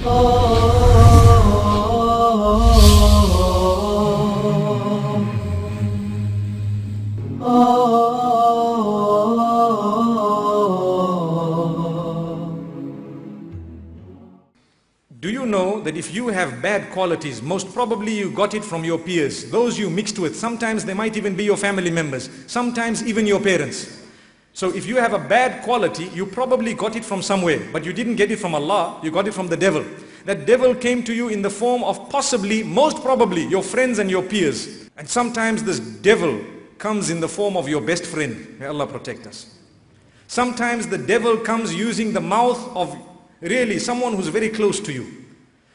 Do you know that if you have bad qualities, most probably you got it from your peers, those you mixed with. Sometimes they might even be your family members, sometimes even your parents. So if you have a bad quality, you probably got it from somewhere, but you didn't get it from Allah, you got it from the devil. That devil came to you in the form of possibly, most probably, your friends and your peers. And sometimes this devil comes in the form of your best friend. May Allah protect us. Sometimes the devil comes using the mouth of really someone who's very close to you.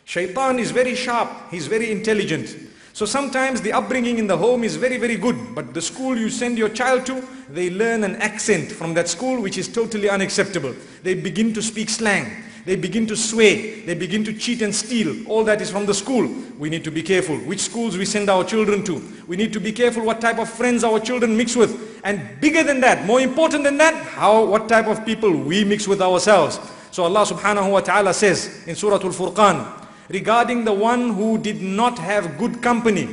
Shaitan is very sharp, he's very intelligent. So sometimes the upbringing in the home is very, very good, but the school you send your child to, they learn an accent from that school which is totally unacceptable. They begin to speak slang. They begin to sway. They begin to cheat and steal. All that is from the school. We need to be careful which schools we send our children to. We need to be careful what type of friends our children mix with. And bigger than that, more important than that, how, what type of people we mix with ourselves. So Allah subhanahu wa ta'ala says in Surah Al-Furqan, regarding the one who did not have good company.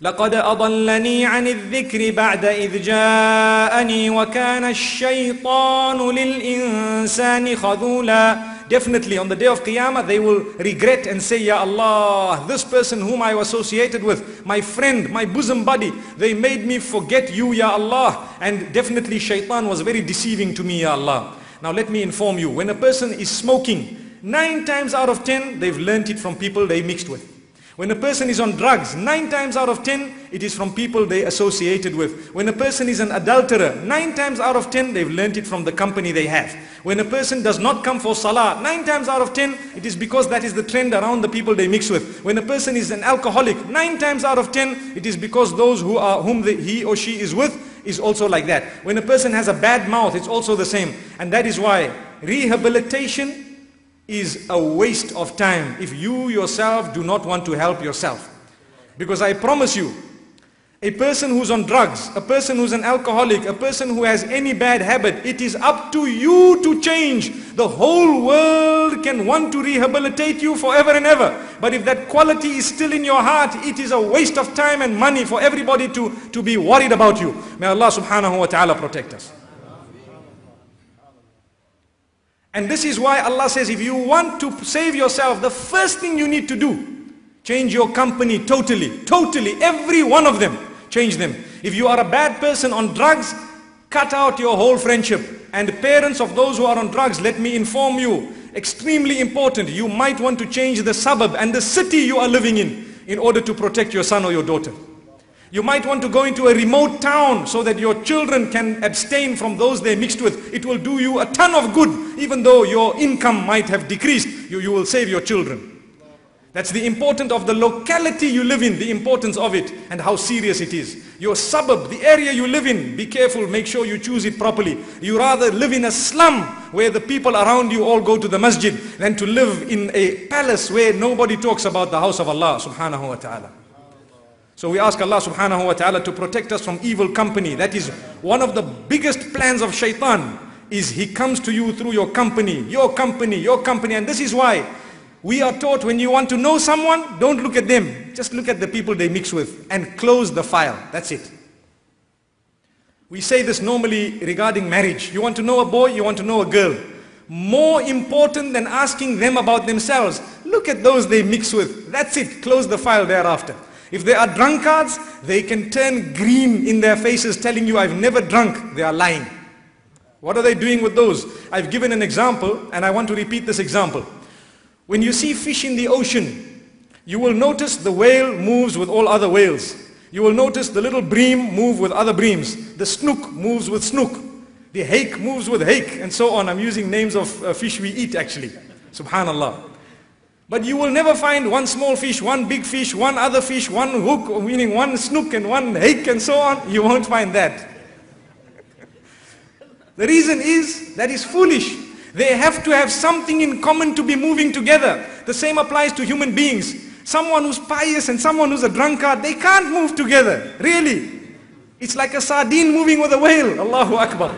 لقد أضلني عن الذكر بعد إذ جاءني وكان الشيطان للإنسان خذولا Definitely on the day of Qiyamah they will regret and say, Ya Allah, this person whom I associated with, my friend, my bosom buddy, they made me forget you, Ya Allah. And definitely shaitan was very deceiving to me, Ya Allah. Now let me inform you, when a person is smoking, nine times out of ten, they've learnt it from people they mixed with. When a person is on drugs, nine times out of ten, it is from people they associated with. When a person is an adulterer, nine times out of ten, they've learnt it from the company they have. When a person does not come for salah, nine times out of ten, it is because that is the trend around the people they mix with. When a person is an alcoholic, nine times out of ten, it is because those who are, whom the, he or she is with is also like that. When a person has a bad mouth, it's also the same. And that is why rehabilitation is a waste of time if you yourself do not want to help yourself. Because I promise you, a person who's on drugs, a person who's an alcoholic, a person who has any bad habit, it is up to you to change. The whole world can want to rehabilitate you forever and ever. But if that quality is still in your heart, it is a waste of time and money for everybody to, to be worried about you. May Allah subhanahu wa ta'ala protect us. And this is why Allah says if you want to save yourself, the first thing you need to do, change your company totally, totally, every one of them, change them. If you are a bad person on drugs, cut out your whole friendship. And parents of those who are on drugs, let me inform you, extremely important, you might want to change the suburb and the city you are living in, in order to protect your son or your daughter. You might want to go into a remote town so that your children can abstain from those they mixed with. It will do you a ton of good. Even though your income might have decreased, you, you will save your children. That's the importance of the locality you live in, the importance of it and how serious it is. Your suburb, the area you live in, be careful, make sure you choose it properly. You rather live in a slum where the people around you all go to the masjid than to live in a palace where nobody talks about the house of Allah subhanahu wa ta'ala. So we ask Allah subhanahu wa ta'ala to protect us from evil company. That is one of the biggest plans of shaitan is he comes to you through your company, your company, your company. And this is why we are taught when you want to know someone, don't look at them. Just look at the people they mix with and close the file. That's it. We say this normally regarding marriage. You want to know a boy, you want to know a girl. More important than asking them about themselves. Look at those they mix with. That's it. Close the file thereafter. If they are drunkards, they can turn green in their faces telling you, I've never drunk. They are lying. What are they doing with those? I've given an example and I want to repeat this example. When you see fish in the ocean, you will notice the whale moves with all other whales. You will notice the little bream move with other breams. The snook moves with snook. The hake moves with hake and so on. I'm using names of uh, fish we eat actually. Subhanallah. But you will never find one small fish, one big fish, one other fish, one hook, meaning one snook and one hake and so on. You won't find that. the reason is that is foolish. They have to have something in common to be moving together. The same applies to human beings. Someone who's pious and someone who's a drunkard, they can't move together. Really. It's like a sardine moving with a whale. Allahu Akbar.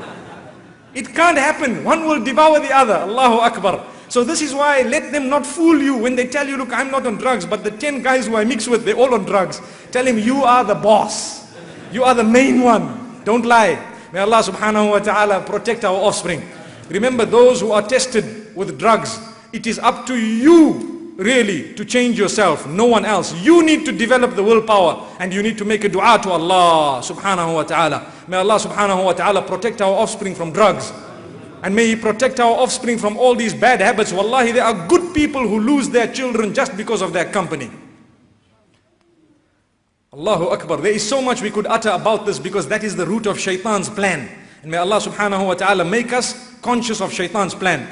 It can't happen. One will devour the other. Allahu Akbar. So this is why let them not fool you when they tell you, look, I'm not on drugs, but the 10 guys who I mix with, they're all on drugs. Tell him, you are the boss. You are the main one. Don't lie. May Allah subhanahu wa ta'ala protect our offspring. Remember those who are tested with drugs, it is up to you really to change yourself, no one else. You need to develop the willpower and you need to make a dua to Allah subhanahu wa ta'ala. May Allah subhanahu wa ta'ala protect our offspring from drugs. And may He protect our offspring from all these bad habits. Wallahi, there are good people who lose their children just because of their company. Allahu Akbar. There is so much we could utter about this because that is the root of shaitan's plan. And may Allah subhanahu wa ta'ala make us conscious of shaitan's plan.